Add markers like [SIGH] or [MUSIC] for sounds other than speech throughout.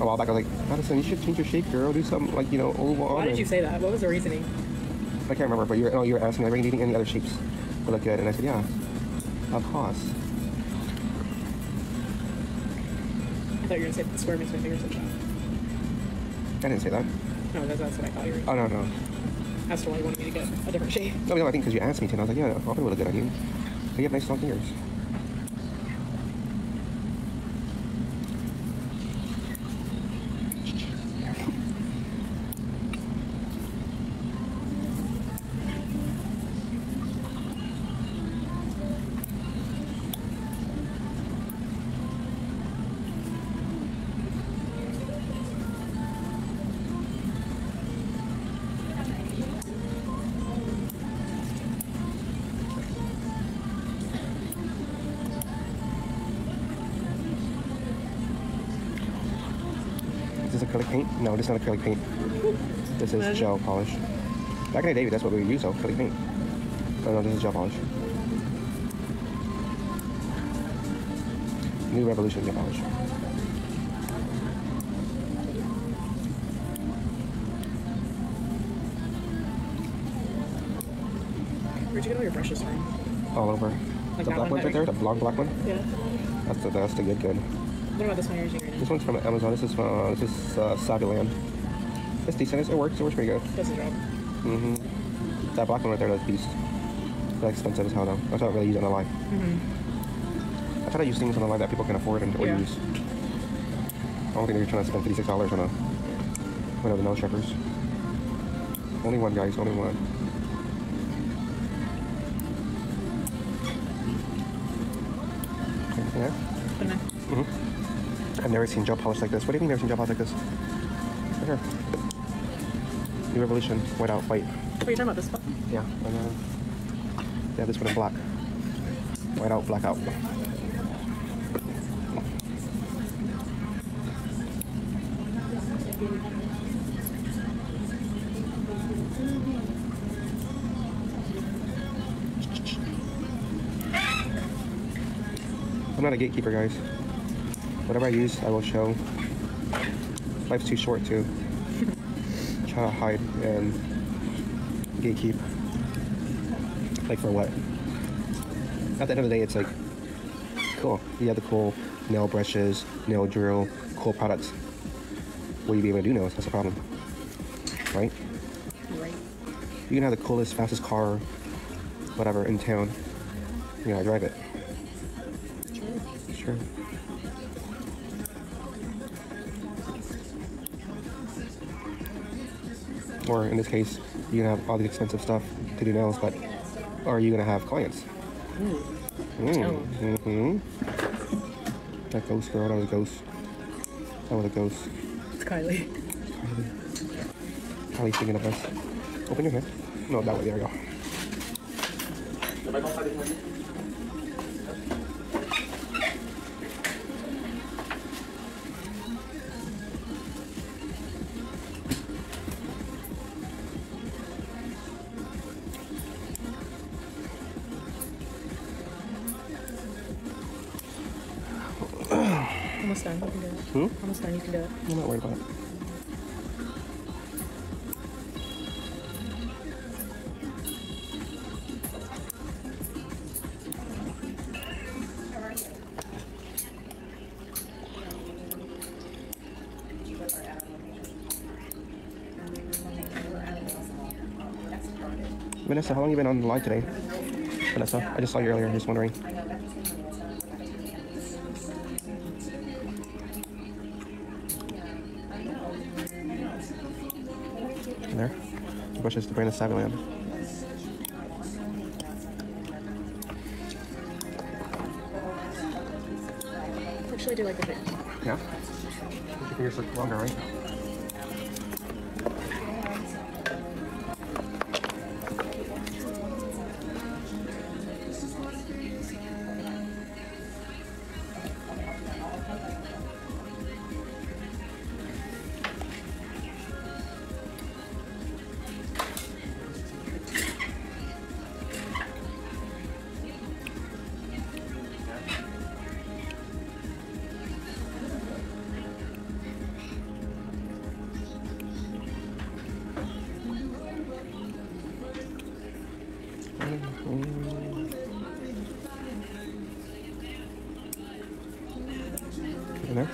a while back. I was like, Madison, you should change your shape, girl. Do something like you know oval on. Why did you say that? What was the reasoning? I can't remember, but you were, oh, you were asking, are you needing any other shapes to look good? And I said, yeah, of course. I thought you were gonna say the square makes my fingers itch. I didn't say that. No, that's, that's what I thought you were. Oh, no, no. To why you wanted me to get a different shape. [LAUGHS] No, no, I think because you asked me to, and I was like, yeah, I'll probably look good on you. But you have nice long fingers. This acrylic paint? No, this is not acrylic paint. This is gel polish. Back in the day, that's what we would use, though, acrylic paint. Oh, no, this is gel polish. New Revolution gel polish. Where'd you get all your brushes from? All over. Like the black one right there? there, the long black one. Yeah. That's the, that's the good good. What about this one you're using right now? This one's from Amazon. This is from, uh, this is uh. It's decent. It works. It works pretty good. Does the job. hmm That black one right there, that's beast. That's expensive as hell though. That's not really used on the line. Mm-hmm. I try to use things on the line that people can afford and or Yeah. use. I don't think they're trying to spend fifty-six dollars on a one of the nose strippers. Only one, guys. Only one. Yeah. Mm-hmm. I've never seen gel polish like this. What do you mean never seen gel polish like this? Right here. New Revolution, white out, white. What are you talking about? This spot? Yeah, and then this one in black. White out, black out. I'm not a gatekeeper, guys. Whatever I use, I will show. Life's too short to try to hide and gatekeep. Like for what? At the end of the day, it's like, cool. You have the cool nail brushes, nail drill, cool products. Will you be able to do nails? That's the problem. Right? Right. You can have the coolest, fastest car, whatever, in town. You know, I drive it. Sure. Or in this case, you're gonna have all the expensive stuff to do nails, but are you gonna have clients? Tell. Mm. hmm That ghost girl, that was a ghost. That was a ghost. It's Kylie. Kylie's thinking of us. Open your hand. No, that way. There we go. Almost done. You can do it. Hmm? Almost done. You can do it. I'm not worried about it. Vanessa, how long have you been on the line today? Vanessa, I just saw you earlier, i just wondering. There. The brush is the brand of Saviland. Actually, I do like a bit. Yeah. Your fingers look longer, right? there.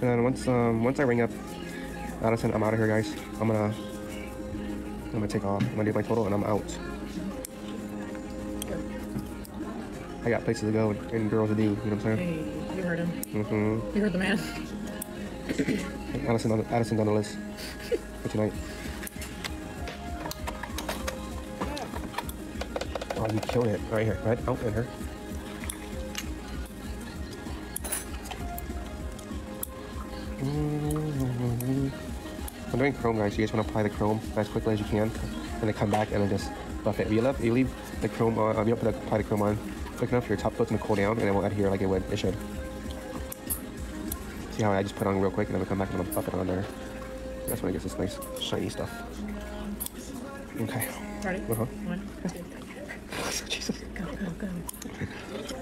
And then once um once I ring up Addison, I'm out of here, guys. I'm gonna I'm gonna take off. I'm gonna do my total, and I'm out. I got places to go and girls to do. You know what I'm saying? Hey, you heard him. Mm-hmm. You heard the man. Addison's on the, on the list for tonight. Oh, you killed it right here, right? Oh, in her. I'm doing chrome, guys. You guys want to apply the chrome as quickly as you can, and then come back and then just buff it. If you, left, you leave the chrome on, um, you don't put the, apply the chrome on quick enough, your top coat's gonna cool down, and it won't adhere like it would. It should. See how I just put on real quick, and then we come back and I'm buff it on there. That's when it gets this nice shiny stuff. Okay. Ready? Uh huh. One, two,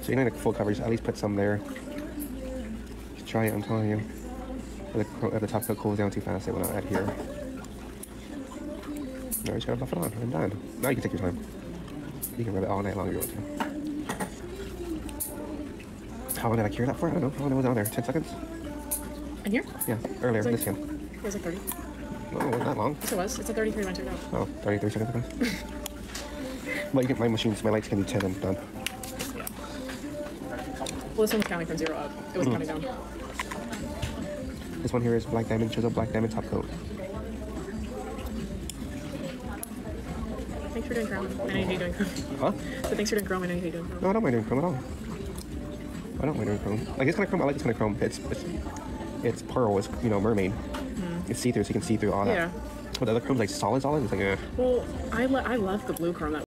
So you need a full coverage. At least put some there. Just Try it. I'm telling you. If the, if the top coat cools down too fast, it will not adhere. Now you just gotta buff it on. I'm done. Now you can take your time. You can rub it all night long if you want to. How long did I cure that for? I don't know. How long was it on there? 10 seconds? In here? Yeah, earlier. Like- This can. It was like 30. No, it wasn't that long. Yes, it was. It's a 33 when I took it out. Oh, 33 seconds ago. [LAUGHS] get my machines, my lights can do 10 and done. Yeah. Well, this one's counting from zero up. It was counting down. This one here is Black Diamond, shows up Black Diamond top coat. Thanks for doing chrome. I know you hate doing chrome. Huh? [LAUGHS] So thanks for doing chrome. I know you hate doing chrome. No, I don't mind doing chrome at all. I don't mind doing chrome. Like this kind of chrome, I like this kind of chrome. It's it's, it's pearl, it's you know mermaid. It's see through, so you can see through all that. Yeah. But the other chrome's like solid, solid. It's like eh. Well, I, lo- I love the blue chrome that